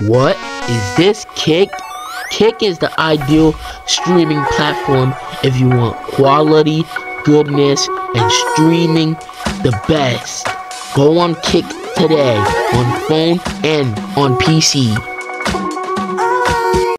What is this Kick? Kick is the ideal streaming platform if you want quality, goodness, and streaming the best. Go on Kick today on phone and on PC.